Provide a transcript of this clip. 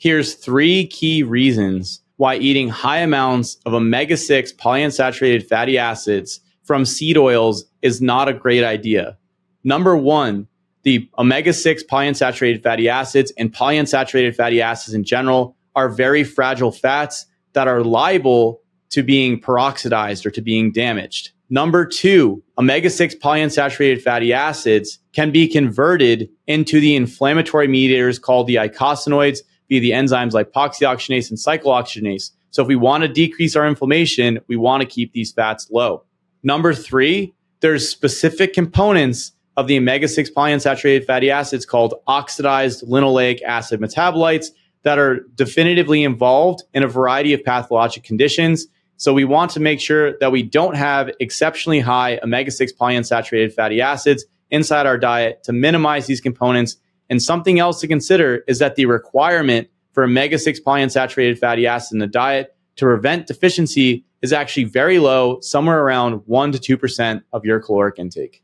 Here's three key reasons why eating high amounts of omega 6 polyunsaturated fatty acids from seed oils is not a great idea. Number one, the omega 6 polyunsaturated fatty acids and polyunsaturated fatty acids in general are very fragile fats that are liable to being peroxidized or to being damaged. Number two, omega 6 polyunsaturated fatty acids can be converted into the inflammatory mediators called the eicosanoids via the enzymes like lipoxygenase and cyclooxygenase. So if we want to decrease our inflammation, we want to keep these fats low. Number three, there's specific components of the omega 6 polyunsaturated fatty acids called oxidized linoleic acid metabolites that are definitively involved in a variety of pathologic conditions. So we want to make sure that we don't have exceptionally high omega 6 polyunsaturated fatty acids inside our diet to minimize these components. And something else to consider is that the requirement for omega 6 polyunsaturated fatty acids in the diet to prevent deficiency is actually very low, somewhere around 1% to 2% of your caloric intake.